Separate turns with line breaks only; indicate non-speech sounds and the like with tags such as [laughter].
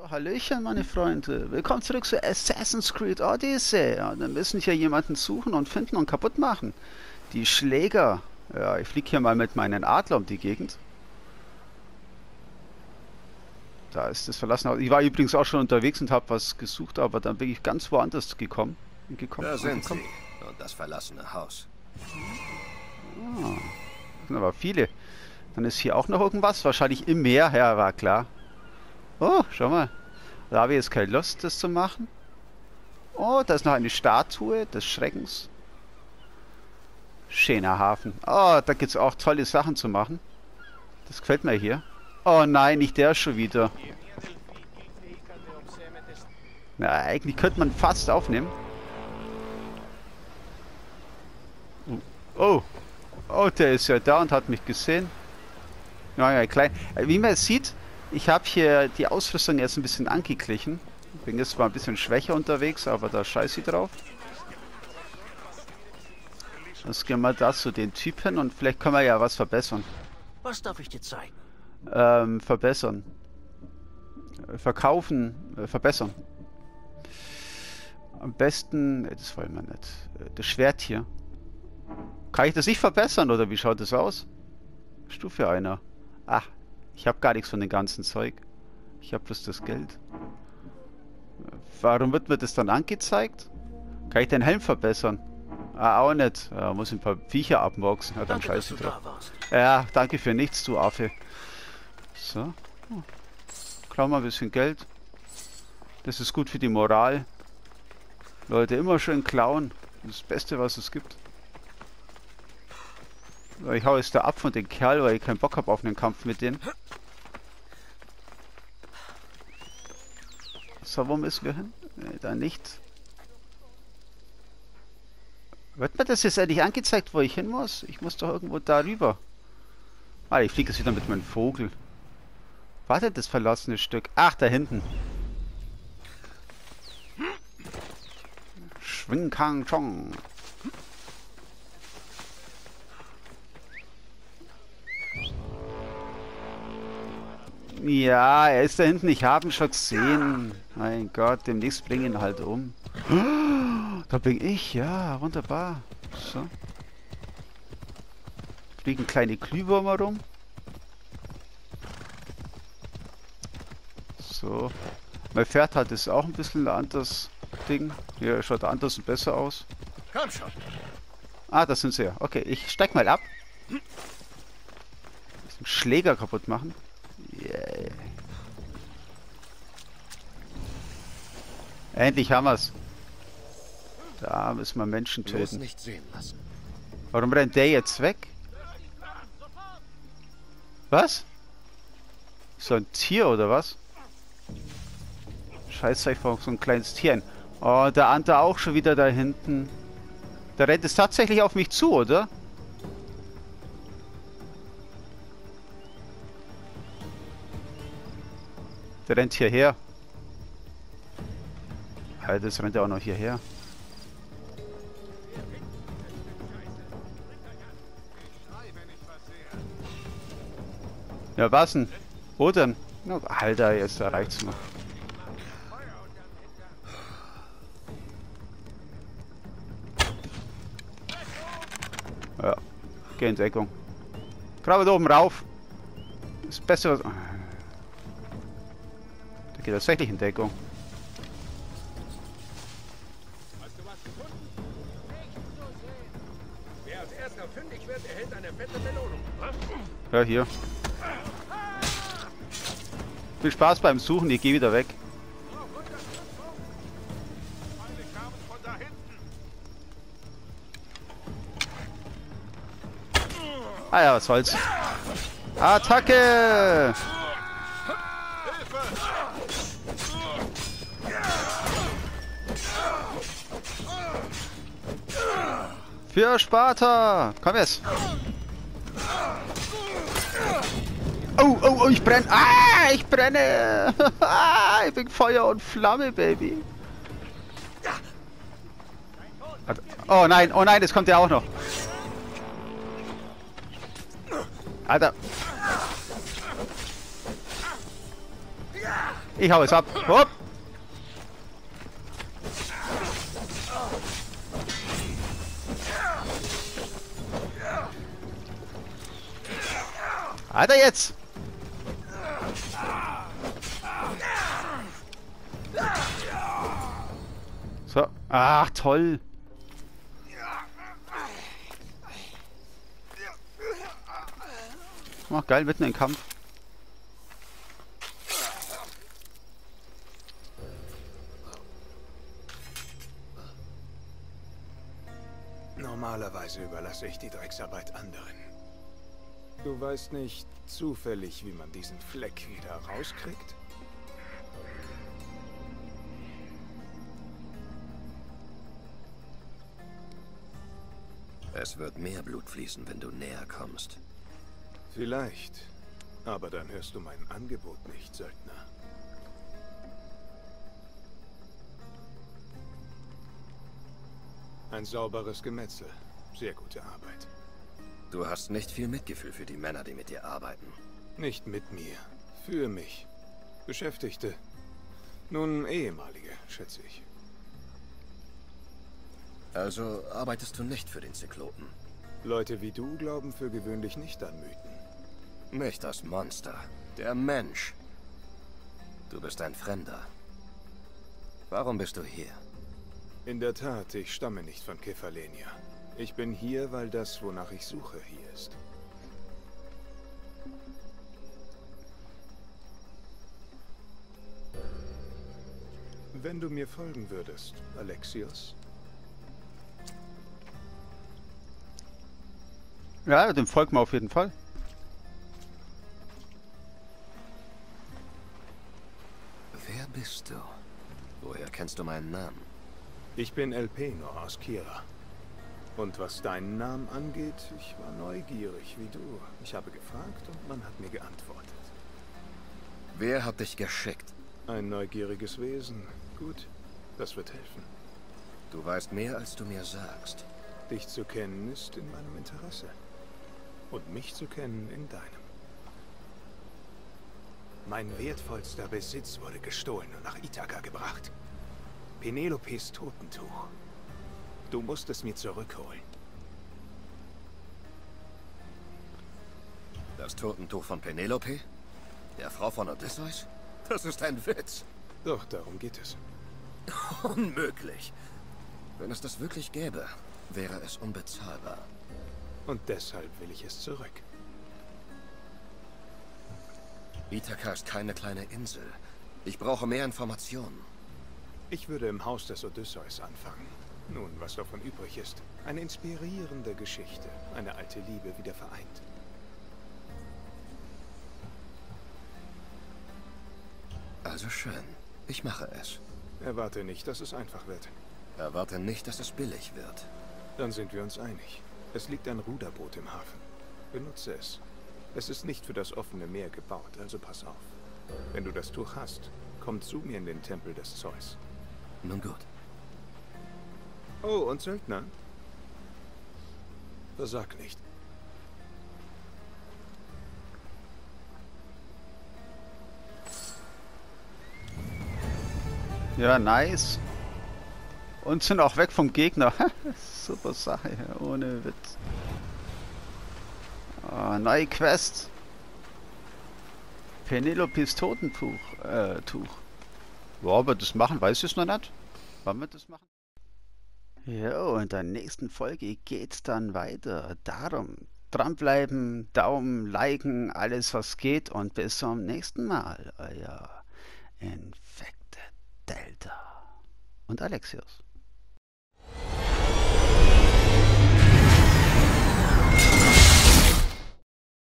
So, Hallöchen, meine Freunde. Willkommen zurück zu Assassin's Creed Odyssey. Ja, wir müssen hier jemanden suchen und finden und kaputt machen. Die Schläger. Ja, ich fliege hier mal mit meinen Adler um die Gegend. Da ist das verlassene Haus. Ich war übrigens auch schon unterwegs und habe was gesucht, aber dann bin ich ganz woanders gekommen. gekommen
da sind sie. Und das verlassene Haus.
Ah, das sind aber viele. Dann ist hier auch noch irgendwas. Wahrscheinlich im Meer. Ja, war klar. Oh, schau mal. Da habe ich jetzt keine Lust, das zu machen. Oh, da ist noch eine Statue des Schreckens. Schöner Hafen. Oh, da gibt es auch tolle Sachen zu machen. Das gefällt mir hier. Oh nein, nicht der schon wieder. Na, eigentlich könnte man fast aufnehmen. Oh. Oh, der ist ja da und hat mich gesehen. Naja, klein. Wie man sieht, ich habe hier die Ausrüstung jetzt ein bisschen angeglichen. Bin jetzt mal ein bisschen schwächer unterwegs, aber da scheiße ich drauf. Jetzt gehen wir da zu den Typen und vielleicht können wir ja was verbessern.
Was darf ich dir zeigen?
Ähm, verbessern. Verkaufen, äh, verbessern. Am besten, äh, das wollen wir nicht. Äh, das Schwert hier. Kann ich das nicht verbessern oder wie schaut das aus? Stufe einer. Ach, ich habe gar nichts von dem ganzen Zeug. Ich habe bloß das Geld. Warum wird mir das dann angezeigt? Kann ich den Helm verbessern? Ah, auch nicht. Ja, muss ein paar Viecher abboxen. Ja, dann scheiße drauf. Ja, danke für nichts, du Affe. So. Oh. Klauen wir ein bisschen Geld. Das ist gut für die Moral. Leute, immer schön klauen. Das Beste, was es gibt. Ich hau jetzt da ab von dem Kerl, weil ich keinen Bock habe auf einen Kampf mit denen. So, wo müssen wir hin? Nee, da nicht. Wird mir das jetzt endlich angezeigt, wo ich hin muss? Ich muss doch irgendwo darüber. Ah, ich fliege jetzt wieder mit meinem Vogel. Warte, das verlassene Stück. Ach, da hinten. Schwing Kang Chong. Ja, er ist da hinten. Ich habe ihn schon gesehen. Mein Gott, demnächst bringe ihn halt um. [gasps] Da bin ich, ja, wunderbar. So. Fliegen kleine Glühwürmer rum. So. Mein Pferd hat jetzt auch ein bisschen ein anderes Ding. Hier schaut anders und besser aus. Komm schon. Ah, das sind sie ja. Okay, ich steig mal ab. Schläger kaputt machen. Endlich haben wir's. Da müssen wir Menschen töten. Warum rennt der jetzt weg? Was? So ein Tier oder was? Scheiße, ich brauche so ein kleines Tier. Oh, der andere auch schon wieder da hinten. Der rennt es tatsächlich auf mich zu, oder? Der rennt hierher. Ja, das rennt ja auch noch hierher. Ja, was denn? Wo denn? Alter, jetzt erreicht's noch. Ja, geh in Deckung. Krabbelt oben rauf. Das Beste was... Da geht tatsächlich in Deckung. Ja, hier. Viel Spaß beim Suchen, ich gehe wieder weg. Ah ja, was soll's. Attacke! Für Sparta! Komm jetzt! Oh, oh, oh, ich brenne! Ah, ich brenne! [laughs] Ah, ich bin Feuer und Flamme, Baby! Oh nein, oh nein, es kommt ja auch noch. Alter. Ich hau es ab. Hopp. Alter jetzt! Ach, toll. Ach, geil, mitten im Kampf.
Normalerweise überlasse ich die Drecksarbeit anderen. Du weißt nicht zufällig, wie man diesen Fleck wieder rauskriegt?
Es wird mehr Blut fließen, wenn du näher kommst.
Vielleicht. Aber dann hörst du mein Angebot nicht, Söldner. Ein sauberes Gemetzel. Sehr gute Arbeit.
Du hast nicht viel Mitgefühl für die Männer, die mit dir arbeiten.
Nicht mit mir. Für mich. Beschäftigte. Nun, ehemalige, schätze ich.
Also arbeitest du nicht für den Zyklopen?
Leute wie du glauben für gewöhnlich nicht an Mythen.
Nicht das Monster, der Mensch. Du bist ein Fremder. Warum bist du hier?
In der Tat, ich stamme nicht von Kefalenia. Ich bin hier, weil das, wonach ich suche, hier ist. Wenn du mir folgen würdest, Alexios,
Ja, dem folgt man auf jeden Fall.
Wer bist du? Woher kennst du meinen Namen?
Ich bin El Peno aus Kira. Und was deinen Namen angeht, ich war neugierig wie du. Ich habe gefragt und man hat mir geantwortet.
Wer hat dich geschickt?
Ein neugieriges Wesen. Gut, das wird helfen.
Du weißt mehr, als du mir sagst.
Dich zu kennen ist in meinem Interesse. Und mich zu kennen in deinem. Mein wertvollster Besitz wurde gestohlen und nach Ithaka gebracht. Penelopes Totentuch. Du musst es mir zurückholen.
Das Totentuch von Penelope? Der Frau von Odysseus? Das ist ein Witz.
Doch, darum geht es. [laughs]
Unmöglich. Wenn es das wirklich gäbe, wäre es unbezahlbar.
Und deshalb will ich es zurück.
Ithaka ist keine kleine Insel. Ich brauche mehr Informationen.
Ich würde im Haus des Odysseus anfangen. Nun, was davon übrig ist. Eine inspirierende Geschichte. Eine alte Liebe wieder vereint.
Also schön. Ich mache es.
Erwarte nicht, dass es einfach wird.
Erwarte nicht, dass es billig wird.
Dann sind wir uns einig. Es liegt ein Ruderboot im Hafen. Benutze es. Es ist nicht für das offene Meer gebaut, also pass auf. Wenn du das Tuch hast, komm zu mir in den Tempel des Zeus.
Nun gut.
Oh, und Söldner? Versag nicht.
Ja, nice. Und sind auch weg vom Gegner. [laughs] Super Sache, ohne Witz. Ah, neue Quest. Penelopes Totentuch. Äh, Tuch. Ja, wir das machen, weiß ich es noch nicht. Wollen wir das machen? Ja, in der nächsten Folge geht's dann weiter. Darum dranbleiben, Daumen, liken, alles was geht und bis zum nächsten Mal. Euer Infected Delta und Alexios.